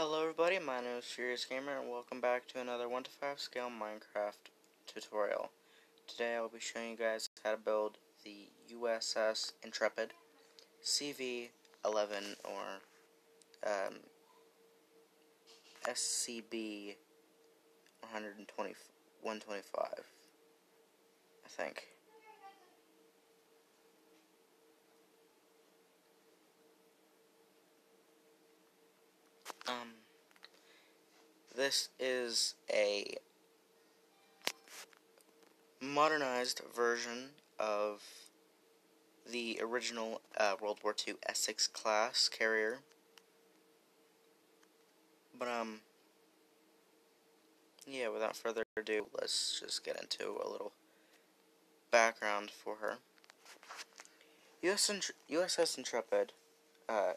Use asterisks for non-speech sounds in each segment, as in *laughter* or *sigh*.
Hello everybody, my name is Furious Gamer and welcome back to another 1 to 5 scale Minecraft tutorial. Today I will be showing you guys how to build the USS Intrepid CV-11 or um, SCB-125, I think. Um, this is a modernized version of the original uh, World War II Essex class carrier. But, um, yeah, without further ado, let's just get into a little background for her. US USS Intrepid uh,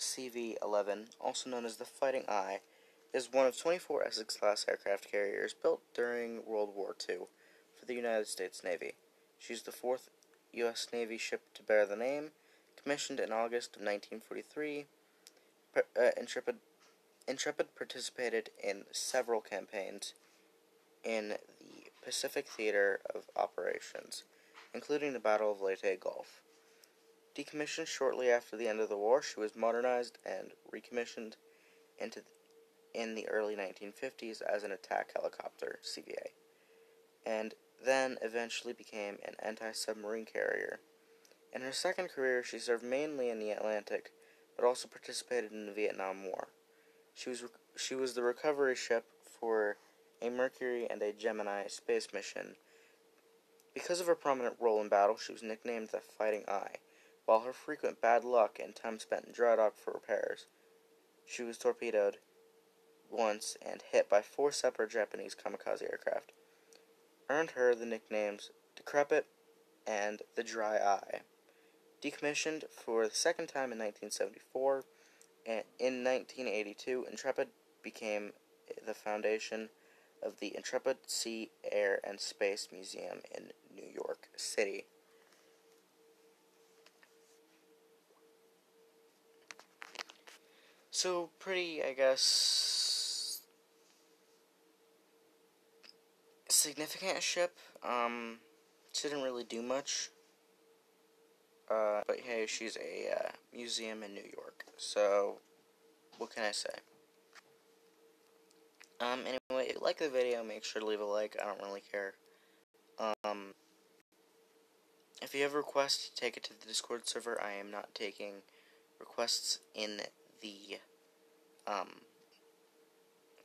CV-11, also known as the Fighting I, is one of 24 Essex-class aircraft carriers built during World War II for the United States Navy. She's the fourth U.S. Navy ship to bear the name, commissioned in August of 1943. Uh, Intrepid, Intrepid participated in several campaigns in the Pacific Theater of Operations, including the Battle of Leyte Gulf. Decommissioned shortly after the end of the war, she was modernized and recommissioned into in the early 1950s as an attack helicopter, CVA, and then eventually became an anti-submarine carrier. In her second career, she served mainly in the Atlantic, but also participated in the Vietnam War. She was she was the recovery ship for a Mercury and a Gemini space mission. Because of her prominent role in battle, she was nicknamed the Fighting I while her frequent bad luck and time spent in dry dock for repairs, she was torpedoed once and hit by four separate Japanese kamikaze aircraft, earned her the nicknames Decrepit and the Dry I. Decommissioned for the second time in 1974, and in 1982, Intrepid became the foundation of the Intrepid Sea, Air, and Space Museum in New York City. So, pretty, I guess, significant ship. Um, didn't really do much. Uh, but hey, she's a uh, museum in New York. So, what can I say? Um, anyway, if you like the video, make sure to leave a like. I don't really care. Um, if you have a request, take it to the Discord server. I am not taking requests in the um,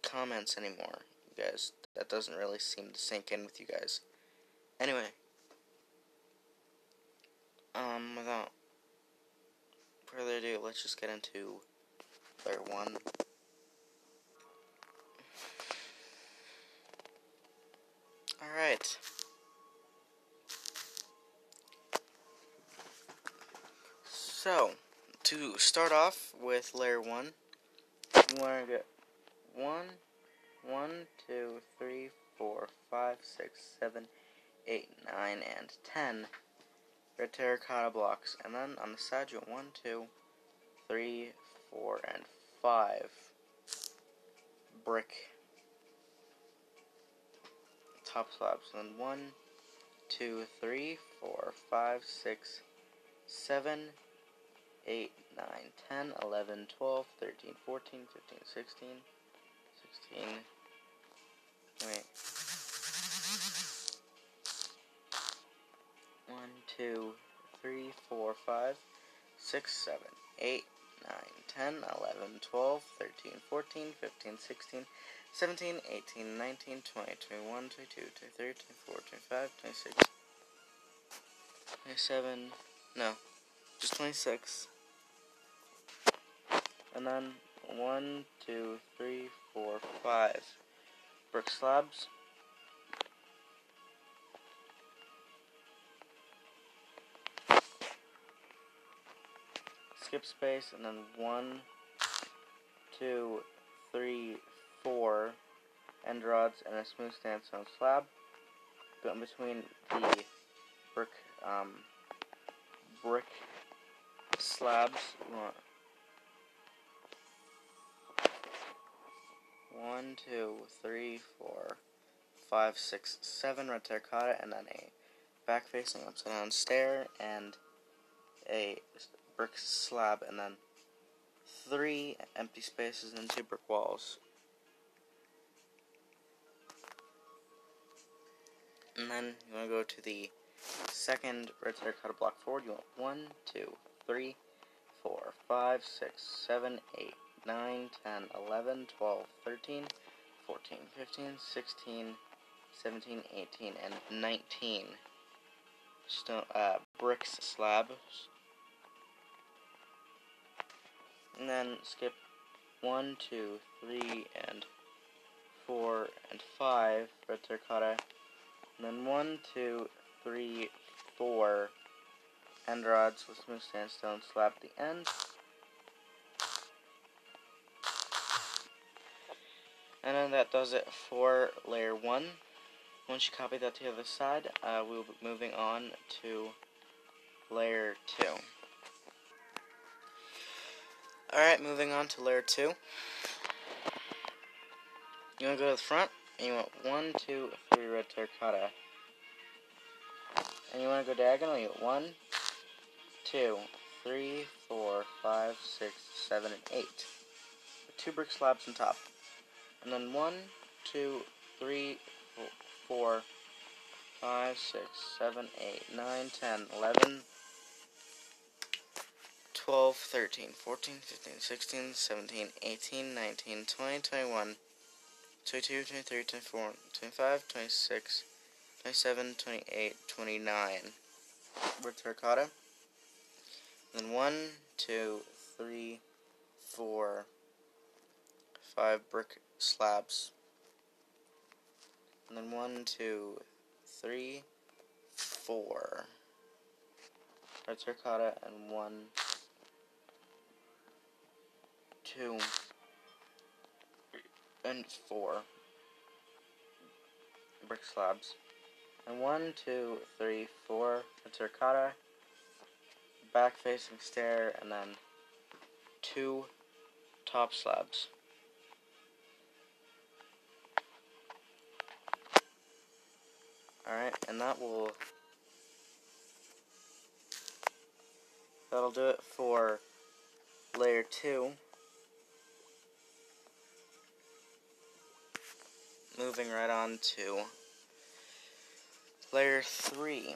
comments anymore, you guys. That doesn't really seem to sink in with you guys. Anyway, um, without further ado, let's just get into layer one. Alright. So, to start off with layer one, you want to get one, one, two, three, four, five, six, seven, eight, nine, and 10 red terracotta blocks. And then on the side you want one, two, three, four, and 5 brick top slabs. And then one, two, three, four, five, six, seven, 8, 9, 10, 11, 12, 13, 14, 15, 16, 16, wait, 1, 2, 3, 4, 5, 6, 7, 8, 9, 10, 11, 12, 13, 14, 15, 16, 17, 18, 19, 20, 21, 22, 23, 24, 25, 26, 27, no, just 26 and then one, two, three, four, five brick slabs. Skip space, and then one, two, three, four end rods and a smooth sandstone slab. Go in between the brick um, brick slabs. One, two, three, four, five, six, seven red terracotta, and then a back facing upside down stair, and a brick slab, and then three empty spaces and two brick walls. And then you want to go to the second red terracotta block forward. You want one, two, three, four, five, six, seven, eight, nine, ten, eleven, twelve, thirteen, fourteen, fifteen, sixteen, seventeen, eighteen, and 19 stone, uh, bricks slabs. And then skip 1, 2, 3, and 4, and 5 red terracotta. And then 1, 2, 3, 4 end rods with smooth sandstone slab the end. And then that does it for layer 1. Once you copy that to the other side, uh, we'll be moving on to layer 2. Alright, moving on to layer 2. You want to go to the front, and you want 1, 2, 3 red terracotta. And you want to go diagonal, you want 1, 2, 3, 4, 5, 6, 7, and 8. With two brick slabs on top. And then 1, 2, 3, 4, 5, 6, 7, 8, 9, 10, 11, 12, 13, 14, 15, 16, 17, 18, 19, 20, 21, 22, 23, 24, 25, 26, 27, 28, 29. With terracotta. Then 1, 2, 3, 4, 5 brick slabs. And then 1, 2, 3, 4. Red terracotta and 1, 2, and 4 brick slabs. And 1, 2, 3, 4 red terracotta, back facing stair, and then 2 top slabs. Alright, and that will that'll do it for layer 2. Moving right on to layer 3.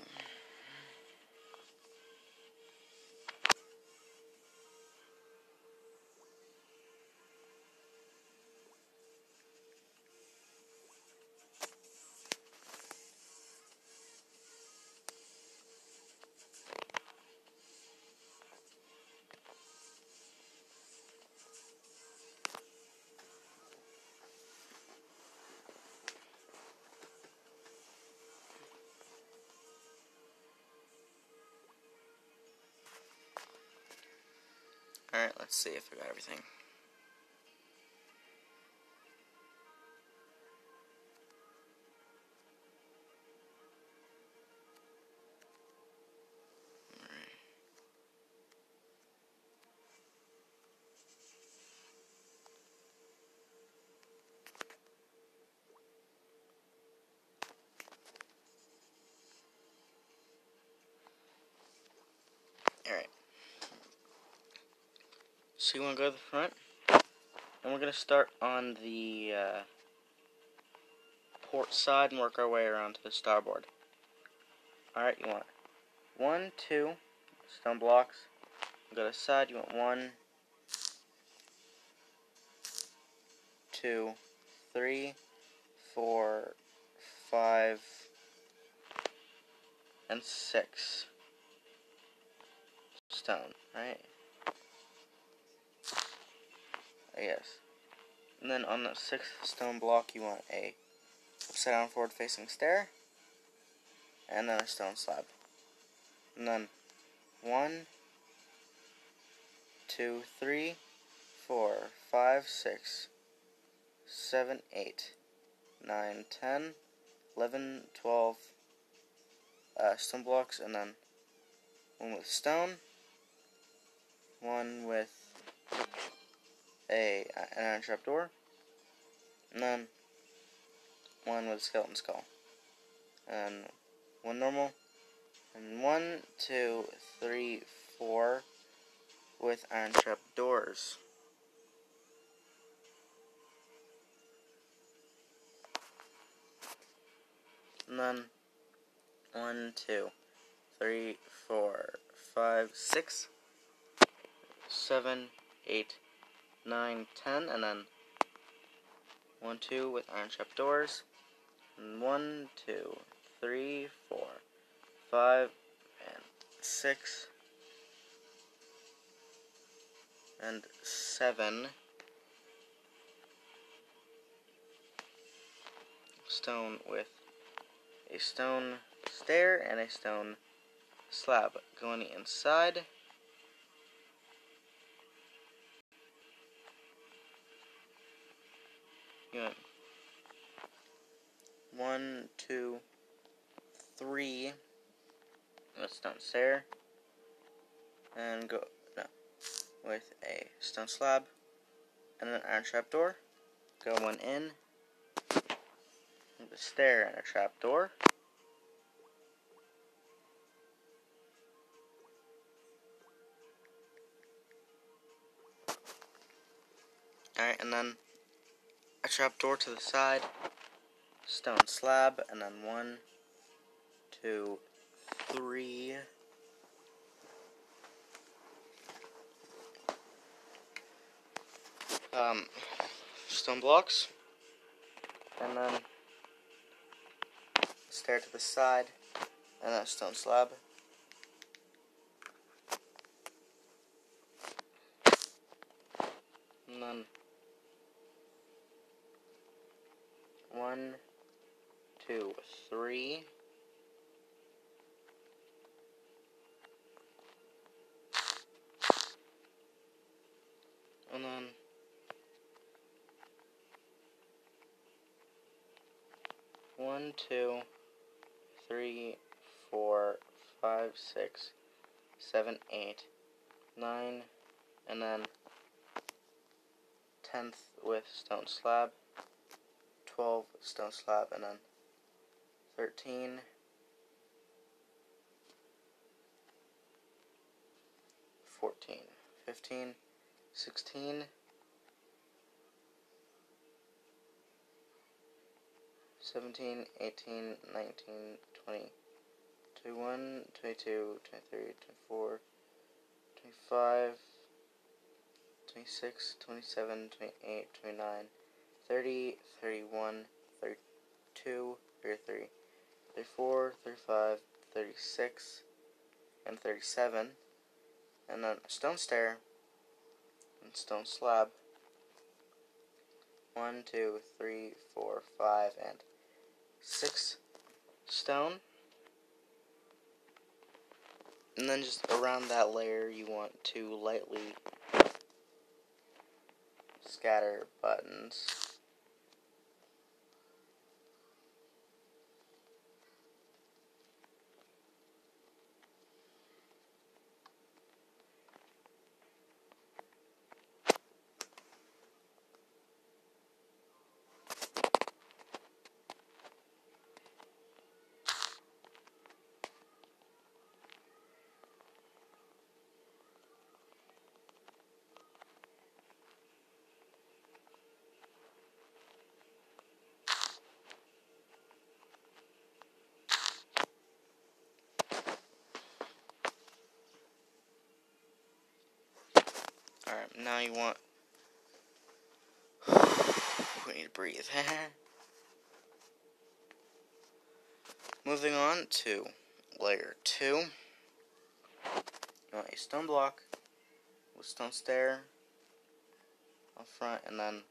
Alright, let's see if I got everything. So you want to go to the front, and we're going to start on the uh, port side and work our way around to the starboard. Alright, you want one, two stone blocks. Go to the side, you want one, two, three, four, five, and six stone, right? Yes. And then on the sixth stone block, you want a upside down forward facing stair, and then a stone slab. And then one, two, three, four, five, six, seven, eight, nine, ten, eleven, twelve uh, stone blocks, and then one with stone, one with a an iron trap door, and then one with skeleton skull, and one normal, and one, two, three, four with iron trap doors. And then one, two, three, four, five, six, seven, eight, nine, ten, and then one, two with iron trap doors. And one, two, three, four, five, and six, and seven stone with a stone stair and a stone slab going inside. You one, two, three. With stone stair, and go no with a stone slab and an iron trap door. Go one in a stair and a trap door. Alright, and then a trap door to the side, stone slab, and then one, two, three. Um, stone blocks, and then stair to the side, and then stone slab. And then one, two, three. And then one, two, three, four, five, six, seven, eight, nine, and then tenth with stone slab, twelve stone slab, and then thirteen. 14, 15, 16, 17, 18, 19, 20, 21, 22, 23, 24, 25, 26, 27, 28, 29, 30, 31, 32, 33, 34, 35, 36, and 37, and then stone stair and stone slab. One, two, three, four, five, and six stone. And then just around that layer you want to lightly scatter buttons. Alright, now you want. *sighs* we need to breathe. *laughs* Moving on to layer 2. You want a stone block with stone stair up front and then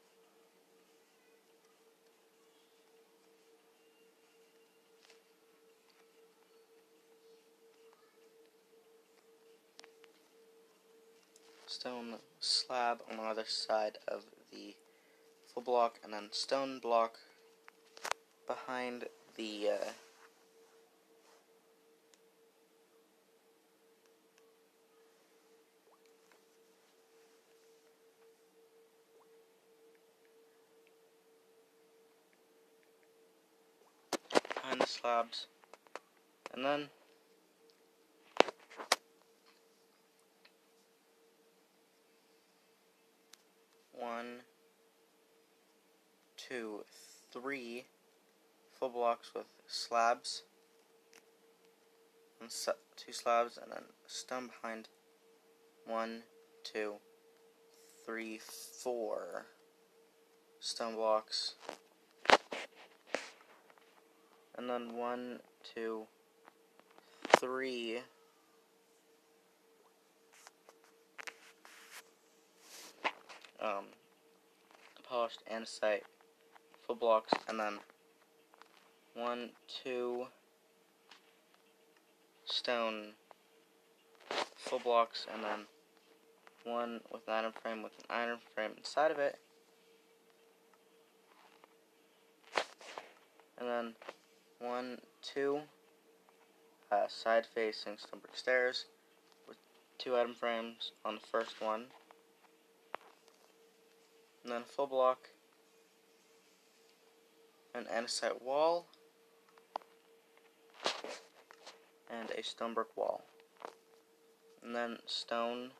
stone slab on the other side of the full block, and then stone block behind the uh, behind the slabs, and then one, two, three full blocks with slabs. And two slabs and then stone behind. One, two, three, four stone blocks. And then one, two, three um, polished andesite full blocks, and then one, two stone full blocks, and then one with an iron frame with an iron frame inside of it. And then one, two uh, side facing stone brick stairs with two item frames on the first one and then full block, an andesite wall, and a stone brick wall. And then stone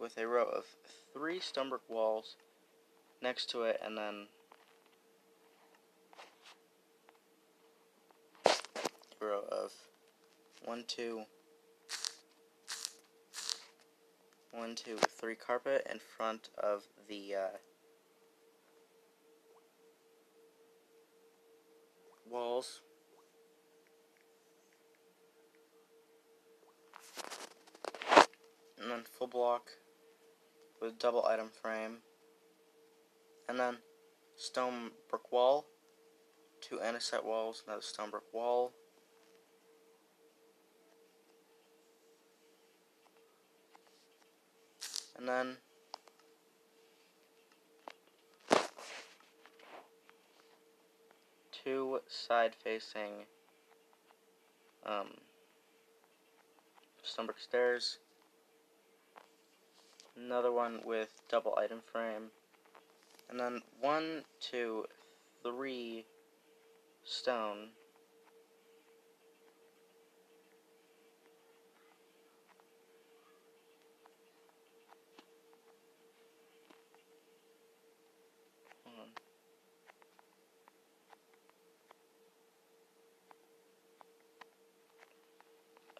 with a row of three stone brick walls next to it, and then a row of one, two, one, two, three carpet in front of the uh, walls. And then full block with double item frame. And then stone brick wall, two andesite walls, another stone brick wall. and then two side facing um, stone brick stairs. Another one with double item frame. And then one two three stone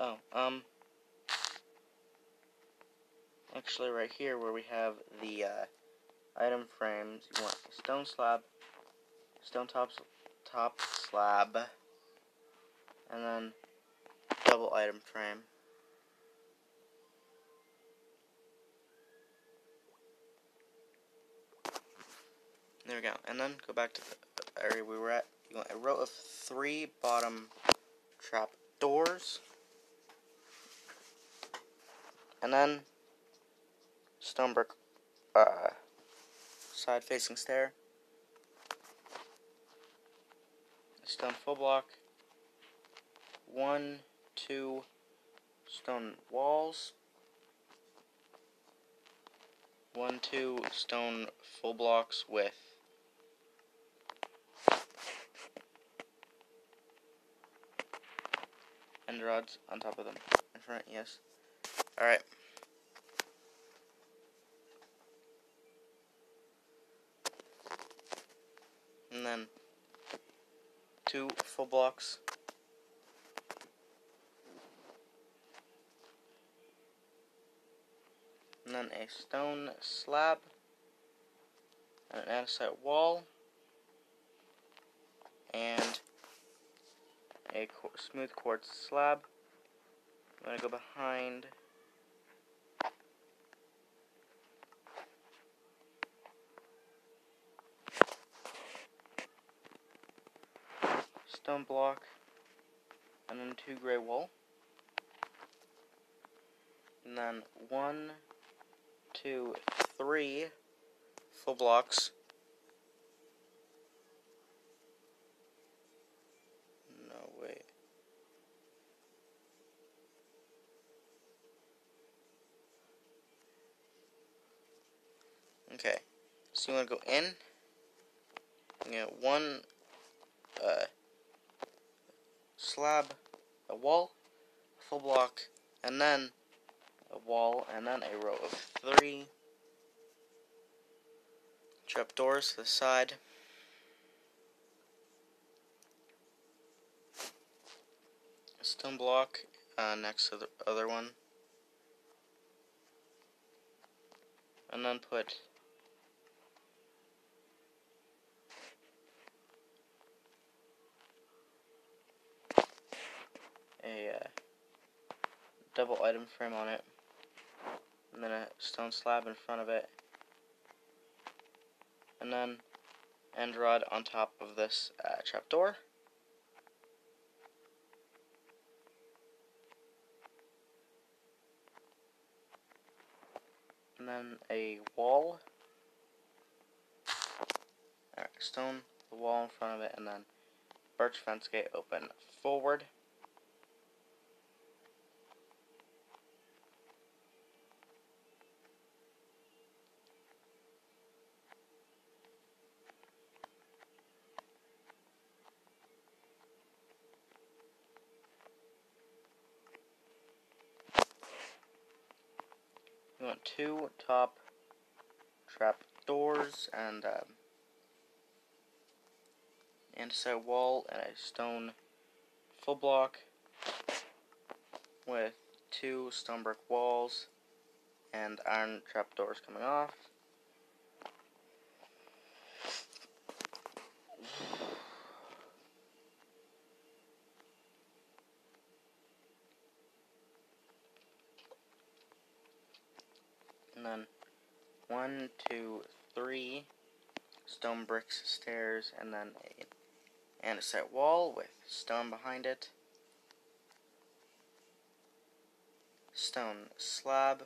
Oh, um, actually right here where we have the uh, item frames, you want stone slab, stone top, top slab, and then double item frame. There we go. And then go back to the area we were at. You want a row of three bottom trap doors. And then stone brick uh, side facing stair. Stone full block. One, two stone walls. One, two stone full blocks with end rods on top of them. In front, yes. Alright. And then two full blocks. And then a stone slab. And an andesite wall. And a smooth quartz slab. I'm going to go behind stone block and then two gray wool. And then one, two, three full blocks No, wait. Okay, so you want to go in, you know, one uh, slab, a wall, a full block, and then a wall, and then a row of three trapdoors to the side. A stone block uh, next to the other one. And then put a uh, double item frame on it, and then a stone slab in front of it, and then end rod on top of this uh, trapdoor. And then a wall, stone, the wall in front of it, and then birch fence gate open forward. Two top trap doors and um, wall and a stone full block with two stone brick walls and iron trap doors coming off. And then one, two, three stone bricks, stairs, and then and a andesite wall with stone behind it. Stone slab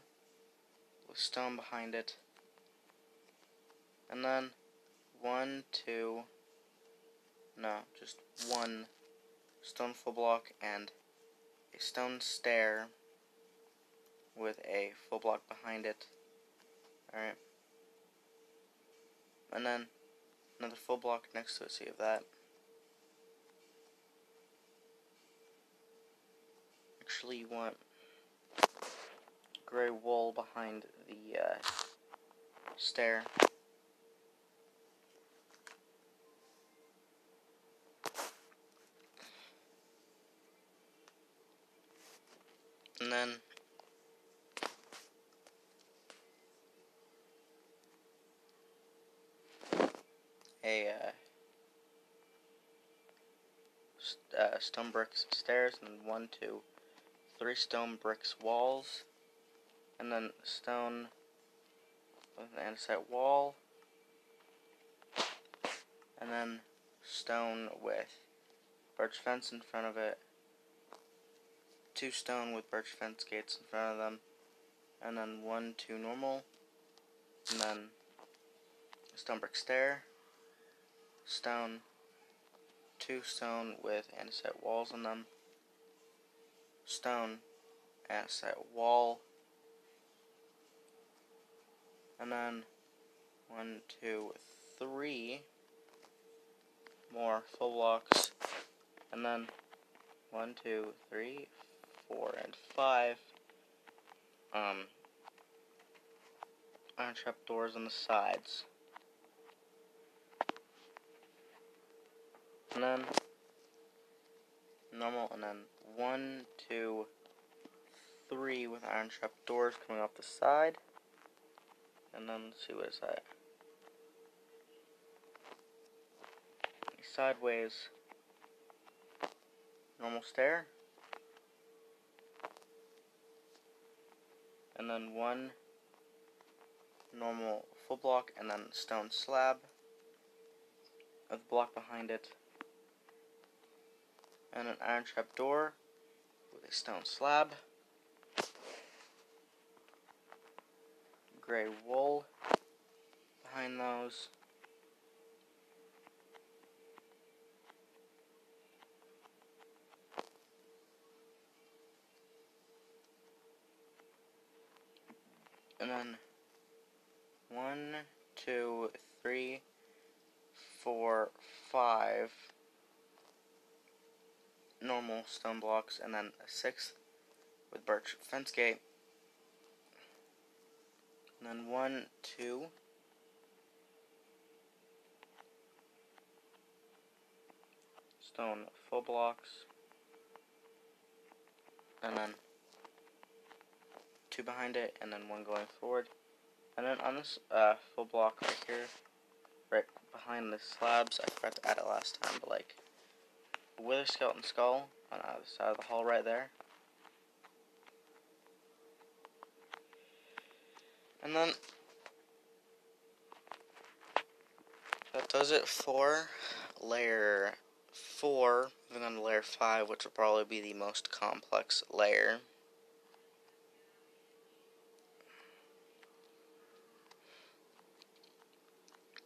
with stone behind it. And then one, two, no, just one stone full block and a stone stair with a full block behind it. Alright. And then another full block next to it, see if that. Actually, you want gray wall behind the uh, stair. And then a uh, st uh, stone bricks stairs and one, two, three stone bricks walls, and then stone with an andesite wall, and then stone with birch fence in front of it, two stone with birch fence gates in front of them, and then one, two normal, and then stone brick stair stone, two stone with andesite walls on them, stone, andesite wall, and then one, two, three more full blocks, and then one, two, three, four, and five um, iron trap doors on the sides. And then normal, and then one, two, three with iron trap doors coming off the side, and then let's see what is that. Sideways, normal stair, and then one normal full block, and then stone slab. With block behind it and an iron trap door with a stone slab, gray wool behind those. And then one, two, three, four, five normal stone blocks, and then a sixth with birch fence gate. And then one, two, stone full blocks, and then two behind it, and then one going forward. And then on this uh, full block right here, right behind the slabs, I forgot to add it last time, but like, wither skeleton skull on the other side of the hall right there. And then, that does it for layer 4. Moving on to layer 5, which will probably be the most complex layer.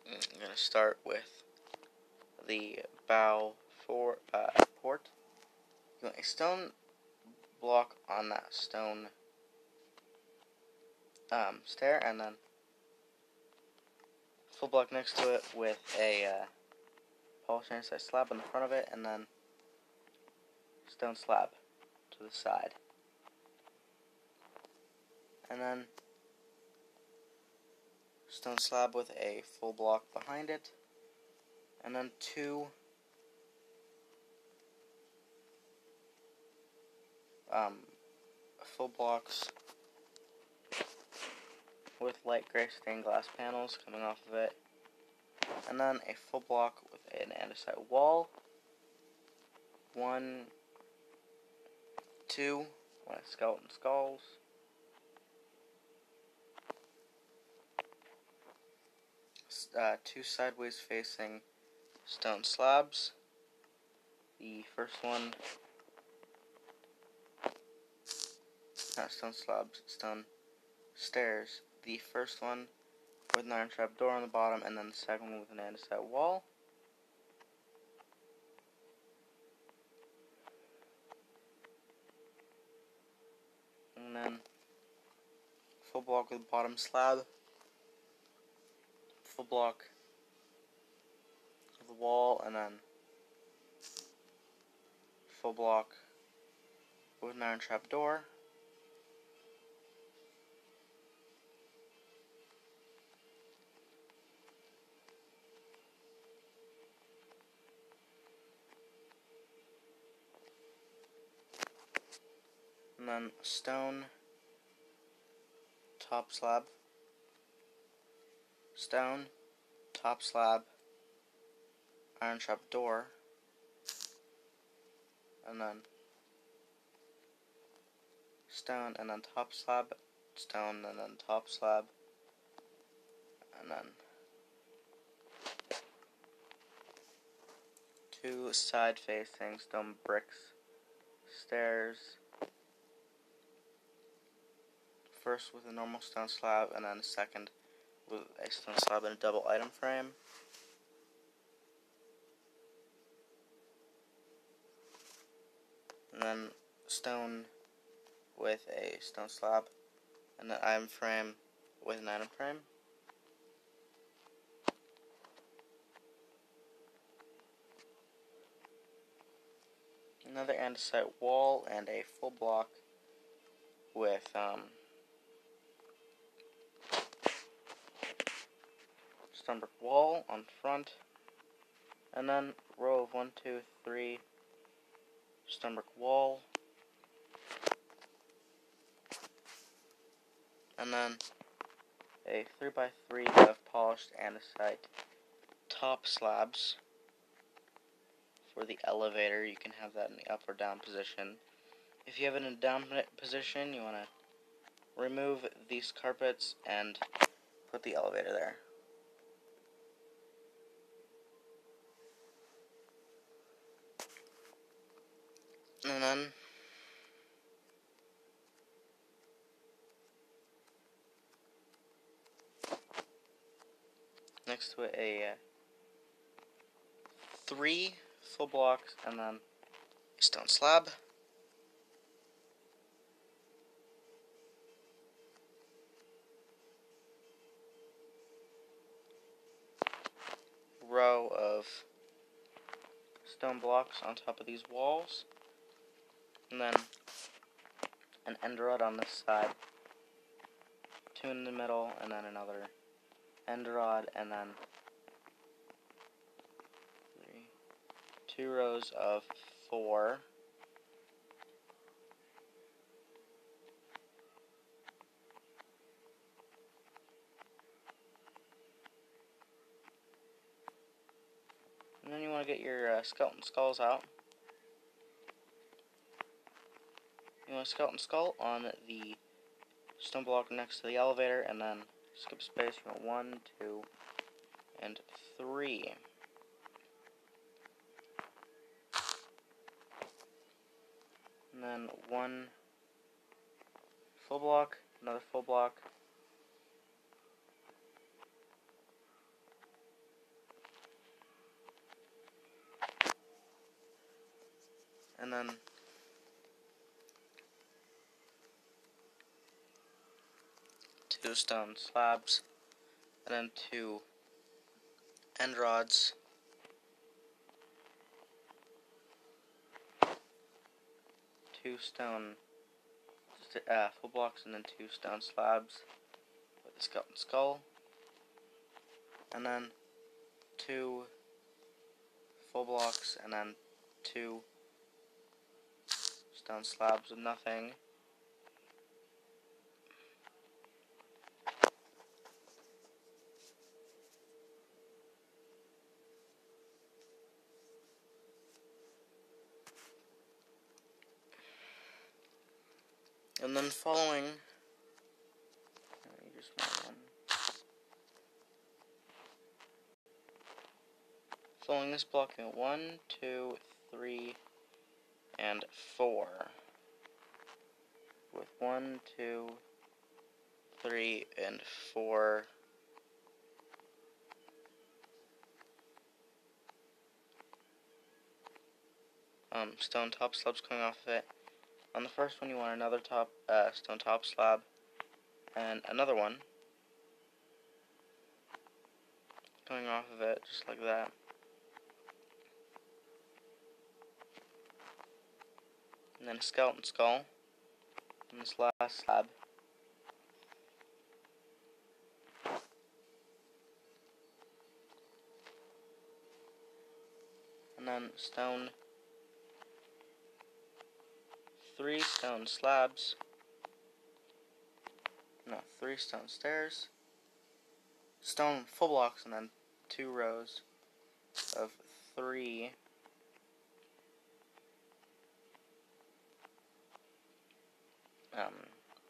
I'm going to start with the bow for uh, port. You want a stone block on that stone um, stair, and then full block next to it with a uh, polished andesite slab on the front of it, and then stone slab to the side. And then stone slab with a full block behind it, and then two um, full blocks with light gray stained glass panels coming off of it, and then a full block with an andesite wall. One, two, one skeleton skulls. uh, two sideways facing stone slabs. The first one, not stone slabs, stone stairs. The first one with an iron trap door on the bottom, and then the second one with an andesite wall. And then full block with bottom slab full block of the wall and then full block with an iron trap door. And then stone top slab. Stone, top slab, iron trap door, and then stone, and then top slab, stone, and then top slab, and then two side facing stone bricks, stairs, first with a normal stone slab, and then second with a stone slab and a double item frame. And then stone with a stone slab and an item frame with an item frame. Another andesite wall and a full block with um, stone brick wall on front, and then row of one, two, three stone brick wall, and then a 3x3 of polished andesite top slabs for the elevator. You can have that in the up or down position. If you have it in a down position, you want to remove these carpets and put the elevator there. And then next to it a uh, three full blocks and then a stone slab. row of stone blocks on top of these walls And then an end rod on this side, two in the middle, and then another end rod, and then three, two rows of four. And then you want to get your uh, skeleton skulls out. You want a skeleton skull on the stone block next to the elevator, and then skip space. Want one, two, and three. And then one full block, another full block, and then two stone slabs, and then two end rods. Two stone uh, full blocks and then two stone slabs with the skeleton skull, and then two full blocks and then two stone slabs with nothing. And then following. Following this block, you one, two, three, and four. With one, two, three, and four. Um, stone top slabs coming off of it. On the first one, you want another top uh, stone top slab, and another one coming off of it, just like that. And then a skeleton skull on this last slab. And then stone three stone slabs. No, three stone stairs. Stone full blocks and then two rows of three um,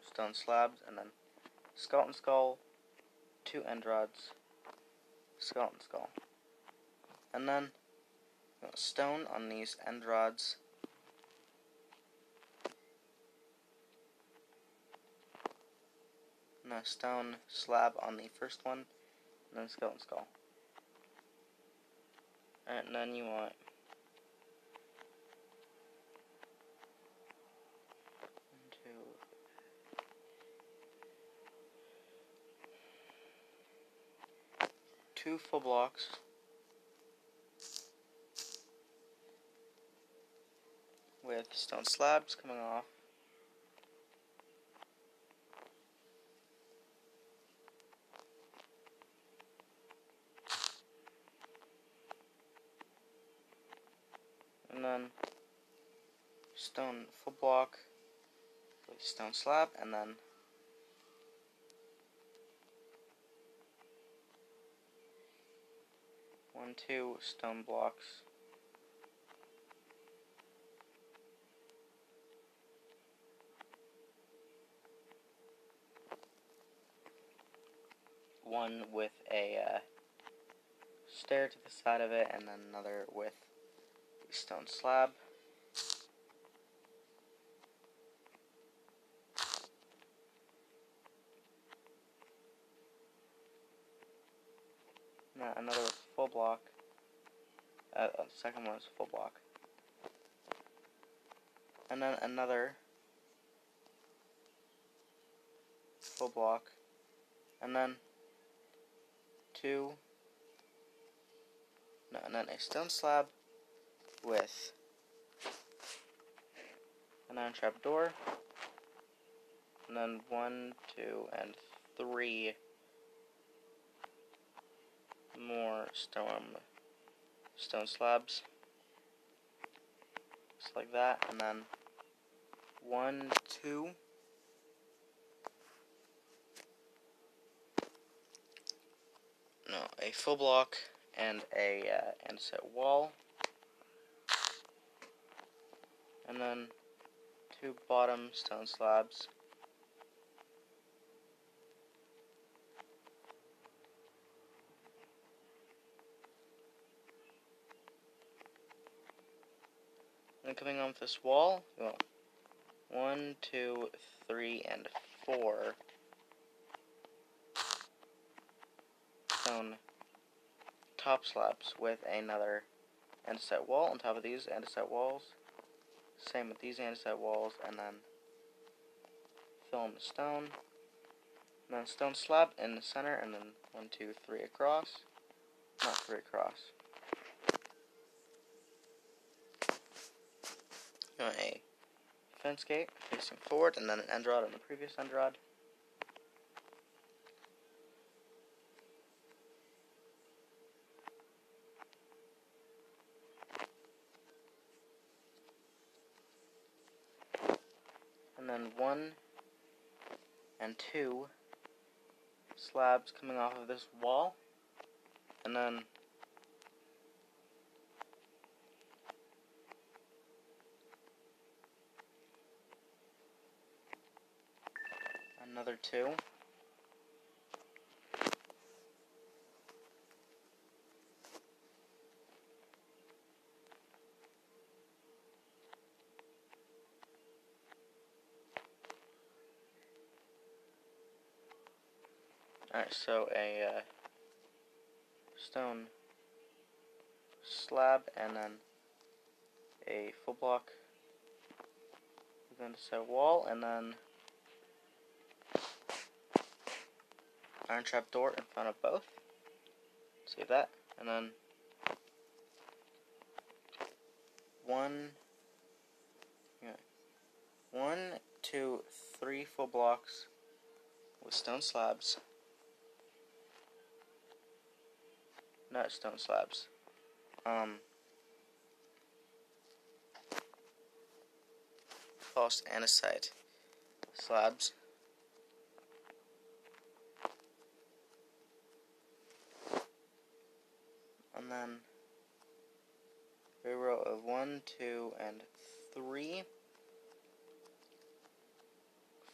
stone slabs and then skeleton skull, two end rods, skeleton skull. And then stone on these end rods and a stone slab on the first one, and then skeleton skull. And then you want two full blocks. With stone slabs coming off. And then stone full block, stone slab, and then one, two stone blocks. One with a uh, stair to the side of it, and then another with stone slab. Now another full block. Uh, uh, second one is full block. And then another full block. And then two. No, and then a stone slab with an iron door, and then one, two, and three more stone stone slabs, just like that, and then one, two. No, a full block and a uh, set wall, and then two bottom stone slabs. And coming off this wall, well, one, two, three, and four stone top slabs with another andesite wall on top of these andesite walls. Same with these andesite walls, and then fill in the stone. And then stone slab in the center, and then one, two, three across. Not three across. a fence gate facing forward, and then an end rod on the previous end rod. And then one and two slabs coming off of this wall, and then another two. So a uh, stone slab and then a full block then a wall and then iron trap door in front of both. Save that. And then one, yeah, one, two, three full blocks with stone slabs. Not stone slabs. Um, false andesite slabs. and then a row of one, two, and three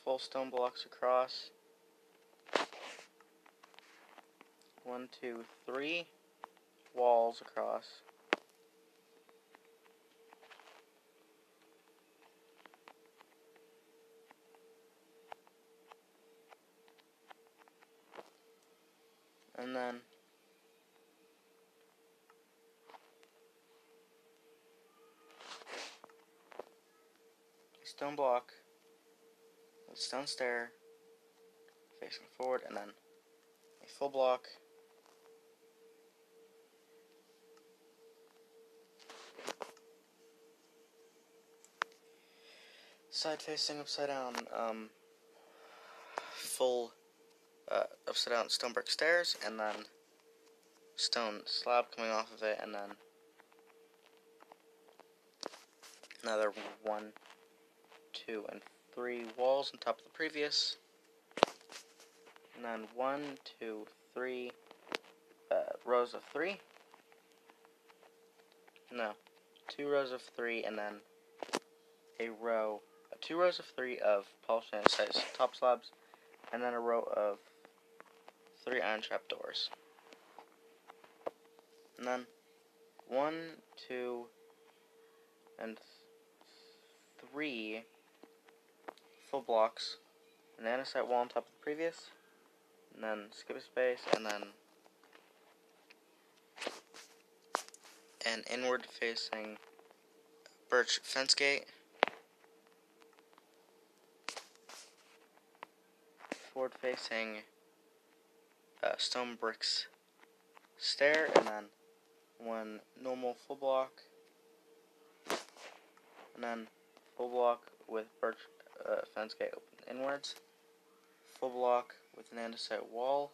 full stone blocks across. One, two, three walls across. And then a stone block, a stone stair, facing forward, and then a full block. Side facing upside down, um, full uh, upside down stone brick stairs, and then stone slab coming off of it, and then another one two, and three walls on top of the previous. And then one, two, three uh, rows of three. No, two rows of three, and then a row, two rows of three of polished andesite top slabs, and then a row of three iron trap doors. And then one, two, and three full blocks, an andesite wall on top of the previous, and then skip a space, and then an inward facing birch fence gate, forward facing uh, stone bricks stair, and then one normal full block, and then full block with birch uh, fence gate open inwards. Full block with an andesite wall.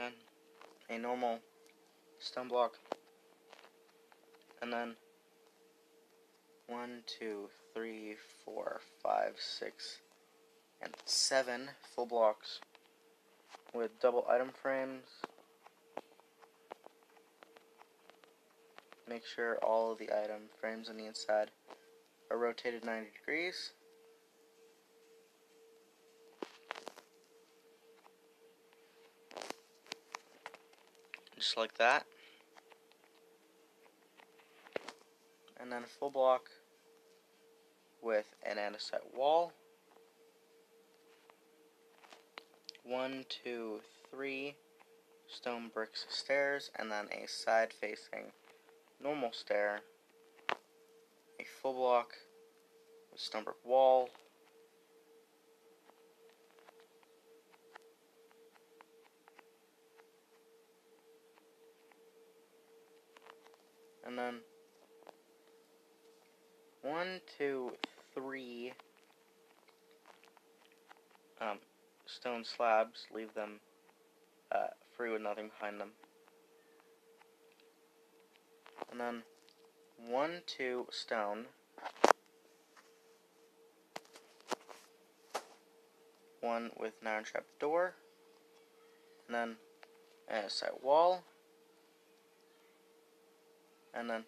Then a normal stone block. And then one, two, three, four, five, six, and seven full blocks with double item frames. Make sure all of the item frames on the inside are rotated 90 degrees. Just like that. And then a full block with an andesite wall. One, two, three stone bricks stairs, and then a side facing normal stair. A full block with stone brick wall. And then one, two, three um, stone slabs, leave them uh, free with nothing behind them. And then one, two stone. One with an iron trap door. And then a side wall. And then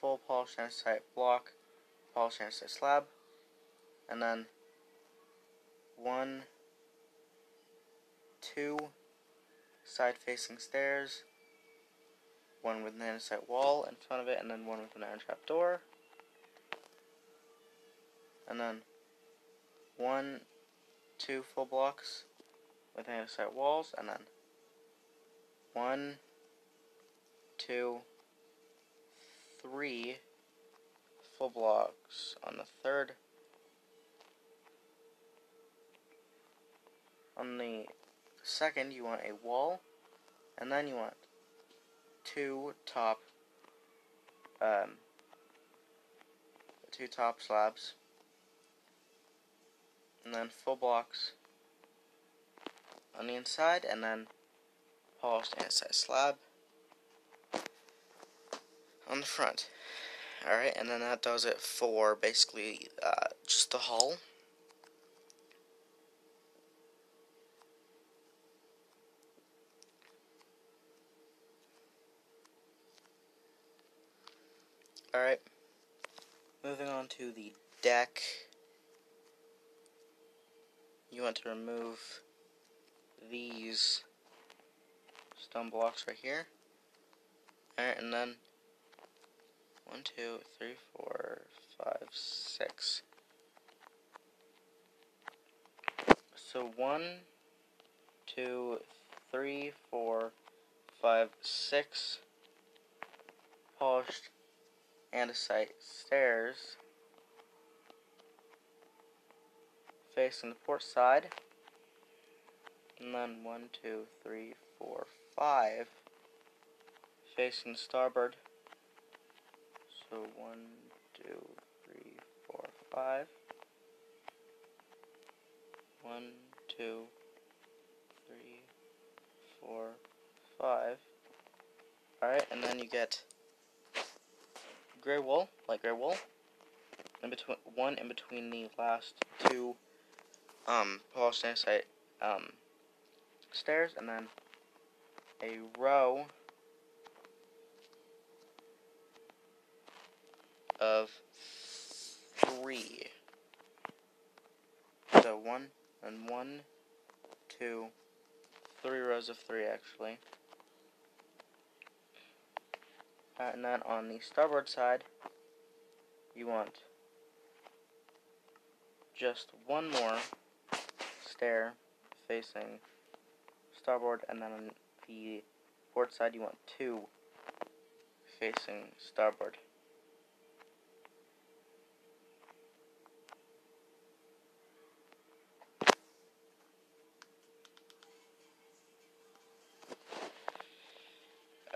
full polished andesite block, polished andesite slab, and then one, two side facing stairs, one with an andesite wall in front of it, and then one with an iron trap door, and then one, two full blocks with andesite walls, and then one, two, three full blocks on the third. On the second, you want a wall, and then you want two top, um, two top slabs, and then full blocks on the inside, and then polished andesite slab on the front. Alright, and then that does it for basically uh, just the hull. Alright, moving on to the deck. You want to remove these stone blocks right here. Alright, and then one, two, three, four, five, six. So one, two, three, four, five, six polished andesite stairs facing the port side. And then one, two, three, four, five facing starboard so one, two, three, four, five. One, two, three, four, five. Alright, and then you get gray wool, light gray wool. In between one in between the last two um polished andesite um stairs and then a row of three. So one and one, two, three rows of three actually. Uh, and then on the starboard side, you want just one more stair facing starboard, and then on the port side, you want two facing starboard.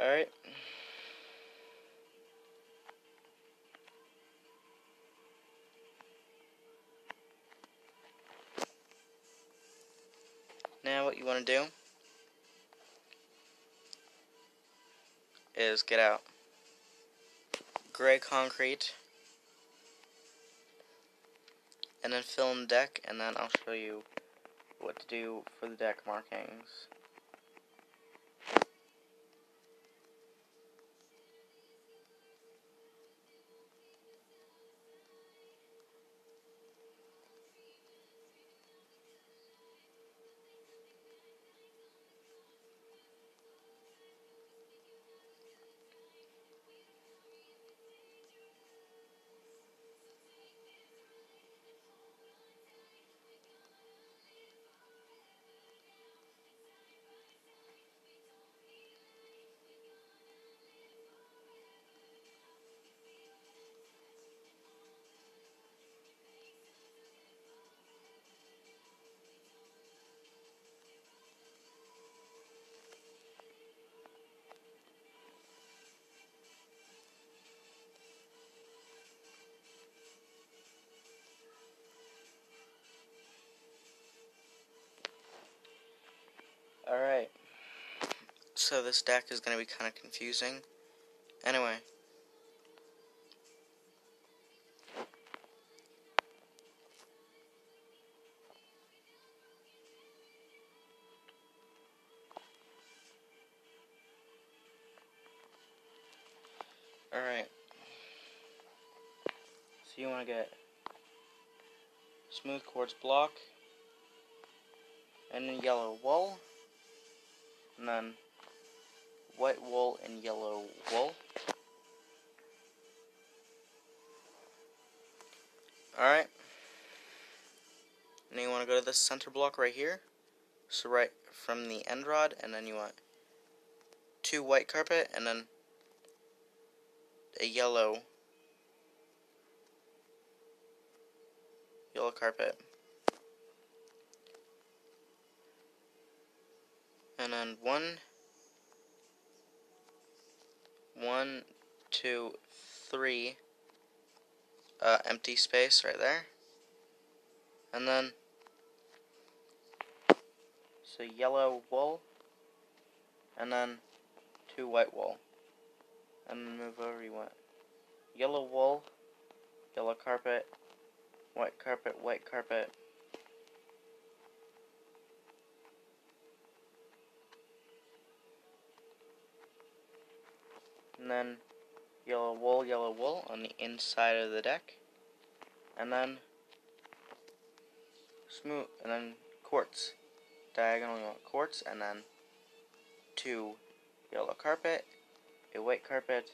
All right. Now what you want to do is get out gray concrete and then fill in the deck and then I'll show you what to do for the deck markings. Alright. So this deck is going to be kind of confusing. Anyway. Alright. So you want to get smooth quartz block and a yellow wool and then white wool and yellow wool. Alright. And you want to go to this center block right here. So right from the end rod, and then you want two white carpet, and then a yellow yellow carpet. And then one, one, two, three, uh, empty space right there, and then so yellow wool, and then two white wool, and then move over. You want yellow wool, yellow carpet, white carpet, white carpet. And then yellow wool, yellow wool on the inside of the deck, and then smooth, and then quartz. Diagonally want quartz, and then two yellow carpet, a white carpet,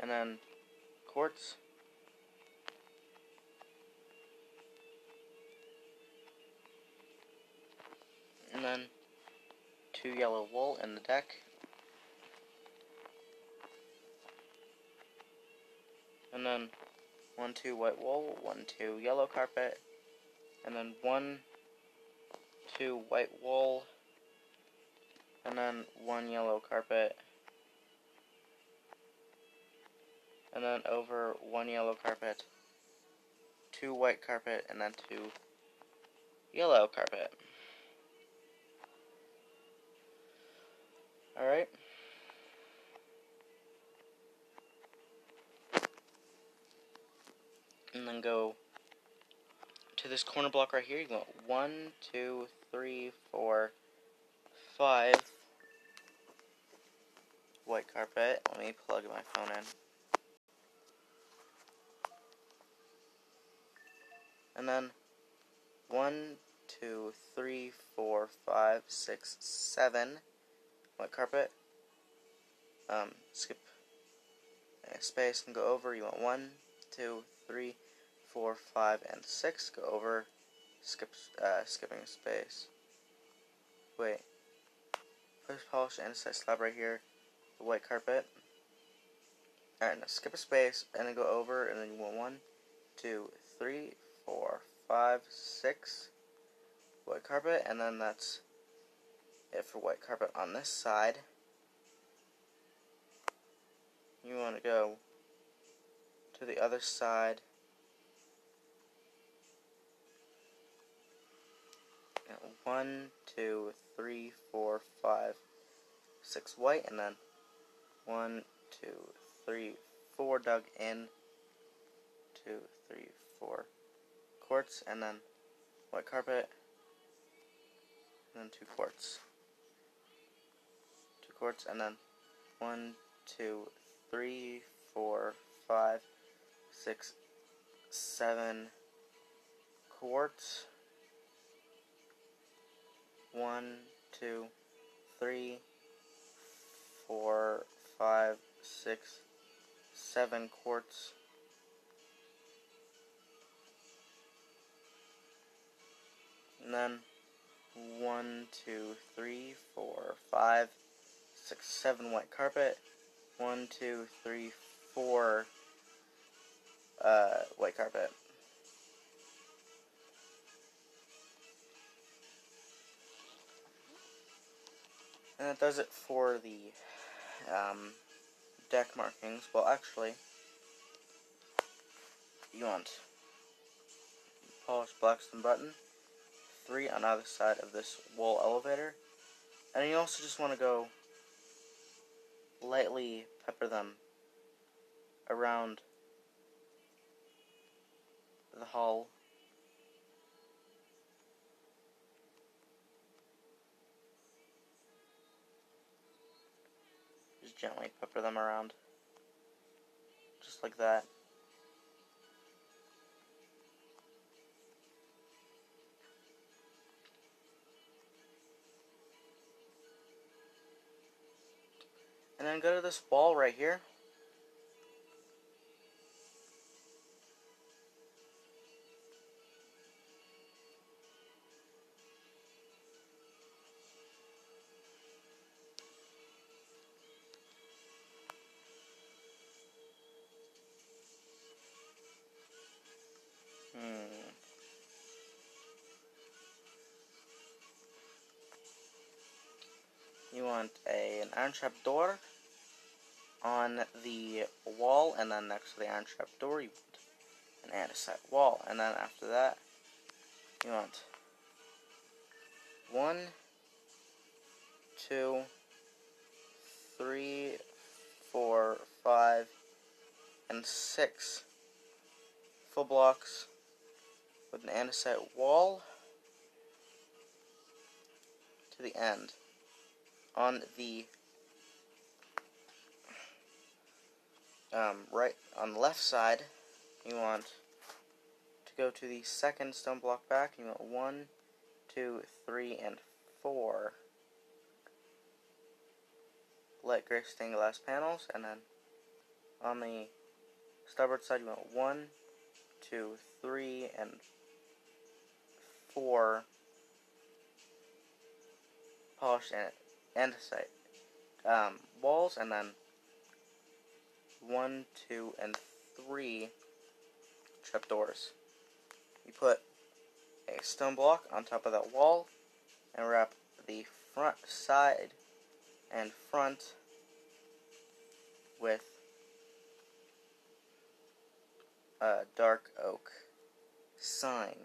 and then quartz. And then two yellow wool in the deck. And then one, two white wool, one, two yellow carpet, and then one, two white wool, and then one yellow carpet, and then over one yellow carpet, two white carpet, and then two yellow carpet. Alright. And then go to this corner block right here. You want one, two, three, four, five white carpet. Let me plug my phone in. And then one, two, three, four, five, six, seven white carpet. Um, skip a space and go over. You want one, two, three, four, five, and six. Go over, skip, uh, skipping space. Wait. Push polish andesite slab right here. The white carpet. Alright, now skip a space and then go over, and then you want one, two, three, four, five, six. White carpet, and then that's it for white carpet on this side. You want to go to the other side. One, two, three, four, five, six white, and then one, two, three, four dug in, two, three, four quartz, and then white carpet, and then two quartz. Two quartz, and then one, two, three, four, five, six, seven quartz. One, two, three, four, five, six, seven quartz. And then one, two, three, four, five, six, seven white carpet. One, two, three, four uh, white carpet. And that does it for the um, deck markings. Well, actually, you want polished blackstone button, three on either side of this wall elevator, and you also just want to go lightly pepper them around the hull Just gently pepper them around. Just like that. And then go to this ball right here. Iron trap door on the wall, and then next to the iron trap door, you want an andesite wall, and then after that, you want one, two, three, four, five, and six full blocks with an andesite wall to the end. On the um, right on the left side, you want to go to the second stone block back. You want one, two, three, and four. Light gray stained glass panels, and then on the starboard side, you want one, two, three, and four. Polished andesite um, walls, and then one, two, and three trapdoors. You put a stone block on top of that wall and wrap the front side and front with a dark oak sign.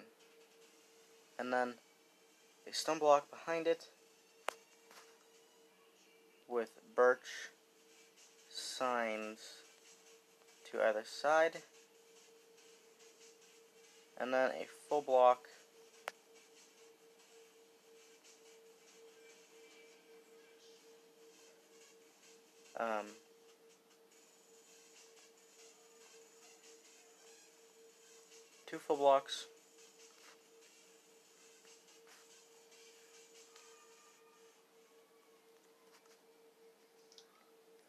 And then a stone block behind it with birch signs to either side. And then a full block. Um, two full blocks.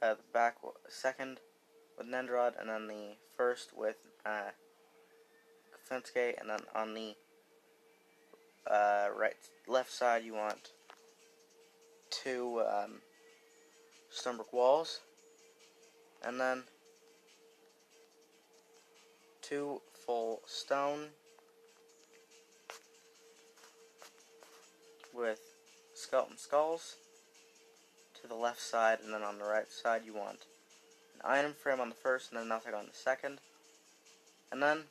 At the back second with Nendrod, and then the first with uh, gate, and then on the uh, right left side you want two um, stone brick walls, and then two full stone with skeleton skulls to the left side, and then on the right side you want an item frame on the first, and then nothing on the second. And then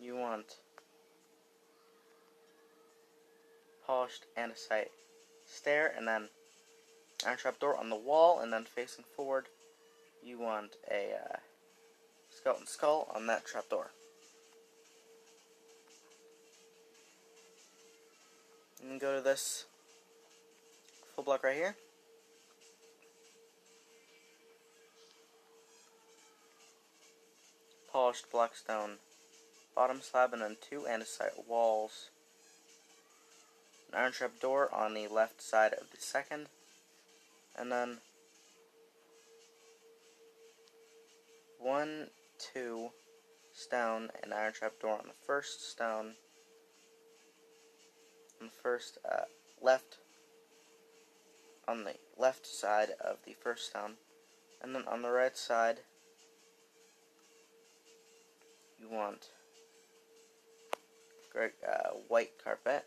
you want polished andesite stair, and then iron trap door on the wall, and then facing forward, you want a uh, skeleton skull on that trap door. And go to this full block right here. Polished black stone bottom slab and then two andesite walls. An iron trap door on the left side of the second. And then one, two stone and iron trap door on the first stone. On the first uh, left on the left side of the first stone. And then on the right side you want great uh, white carpet.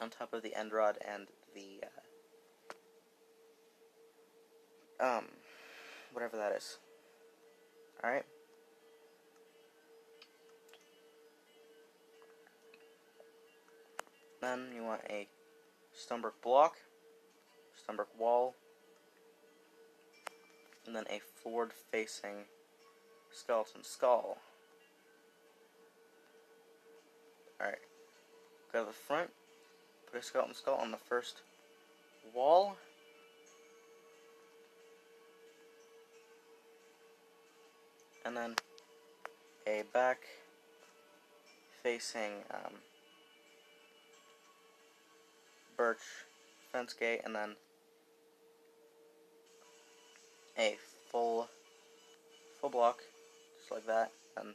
On top of the end rod and the uh, um whatever that is. Alright. Then you want a brick block, brick wall, and then a forward facing skeleton skull. Alright. Go to the front, put a skeleton skull on the first wall. And then a back facing um, birch fence gate and then a full full block just like that and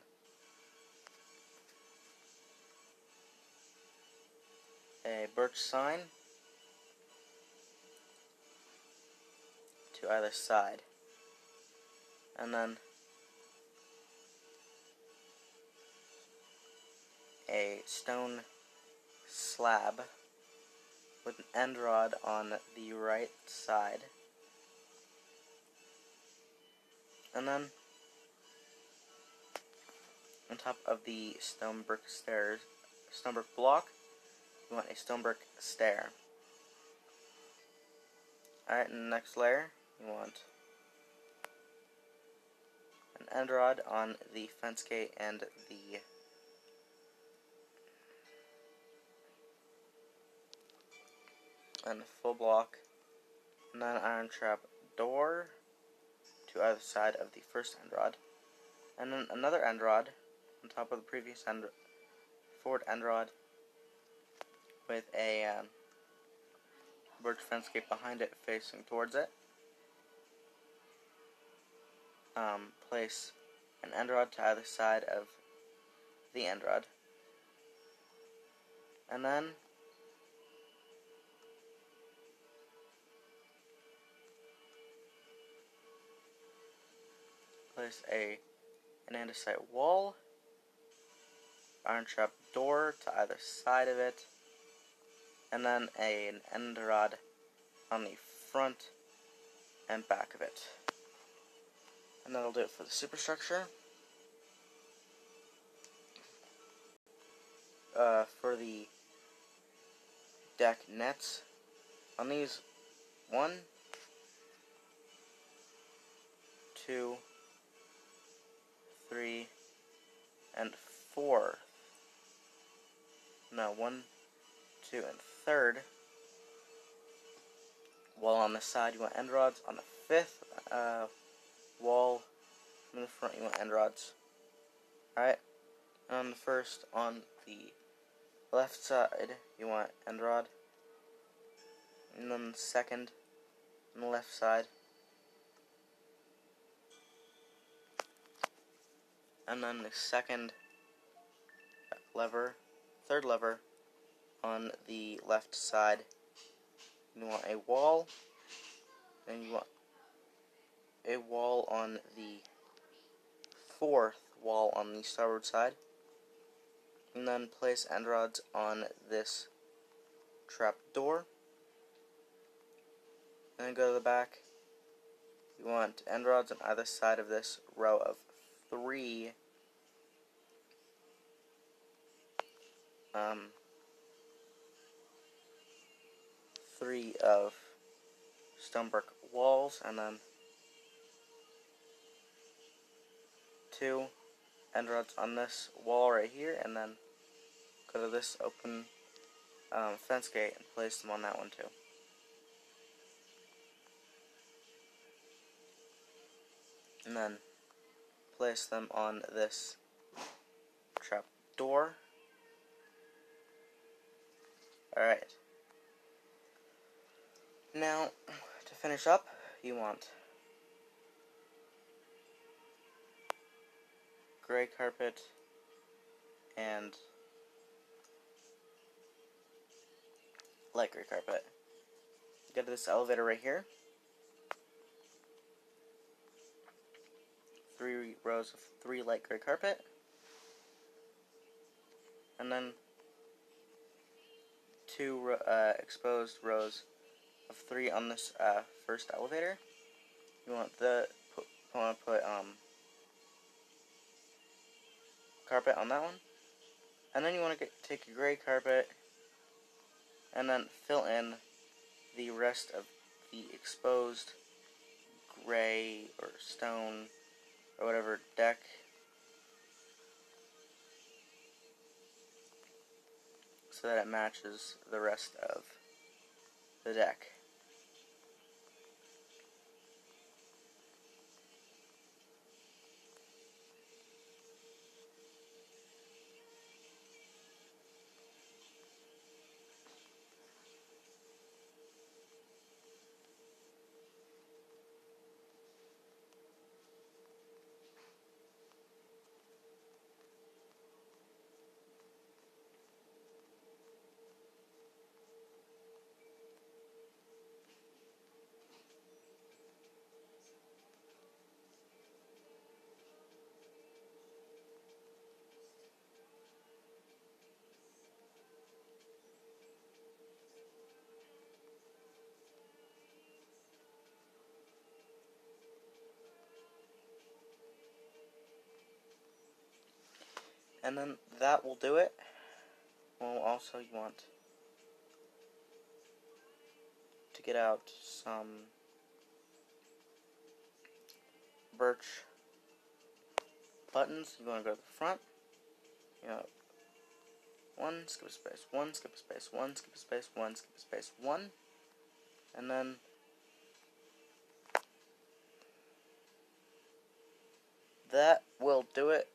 a birch sign to either side and then a stone slab with an end rod on the right side. And then on top of the stone brick stairs, stone brick block, you want a stone brick stair. Alright, the next layer, you want an end rod on the fence gate and the and full block, and then iron trap door to either side of the first end rod, and then another end rod on top of the previous end forward end rod with a um, birch fence gate behind it facing towards it. Um, place an end rod to either side of the end rod. And then place a an andesite wall, iron trap door to either side of it, and then a, an end rod on the front and back of it. And that'll do it for the superstructure. Uh, for the deck nets, on these, one, two, three, and four. No, one, two, and third. While on the side, you want end rods. On the fifth uh, wall, in the front, you want end rods. Alright? On the first, on the left side, you want end rod. And then the second, on the left side, and then the second lever, third lever on the left side. You want a wall, and you want a wall on the fourth wall on the starboard side, and then place end rods on this trap door. And then go to the back. You want end rods on either side of this row of three um, three of stone brick walls, and then two end rods on this wall right here, and then go to this open um, fence gate and place them on that one too. And then place them on this trap door. Alright. Now, to finish up, you want gray carpet and light gray carpet. Go to this elevator right here. Three rows of three light gray carpet. And then two uh, exposed rows of three on this uh, first elevator. You want the put, want to put um carpet on that one, and then you want to take a gray carpet and then fill in the rest of the exposed gray or stone or whatever deck so that it matches the rest of the deck. And then that will do it. Well, also you want to get out some birch buttons. You want to go to the front. You know, one, skip a space, one, skip a space, one, skip a space, one, skip a space, one. And then that will do it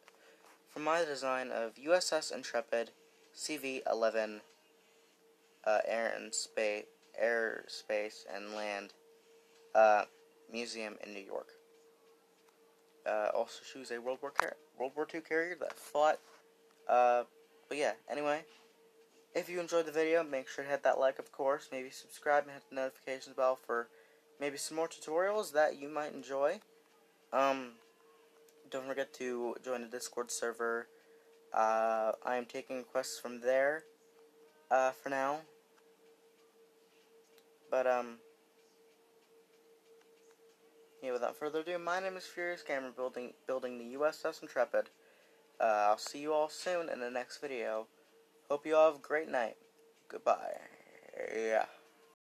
for my design of USS Intrepid CV-11 uh, Air and Space, Air, Space and Land uh, Museum in New York. Uh, also choose a World War World War II carrier that fought. Uh, but yeah, anyway, if you enjoyed the video, make sure to hit that like, of course. Maybe subscribe and hit the notifications bell for maybe some more tutorials that you might enjoy. Um, don't forget to join the Discord server. Uh, I am taking requests from there uh, for now. But, um, yeah, without further ado, my name is Furious Gamer, building, building the USS Intrepid. Uh, I'll see you all soon in the next video. Hope you all have a great night. Goodbye. Yeah.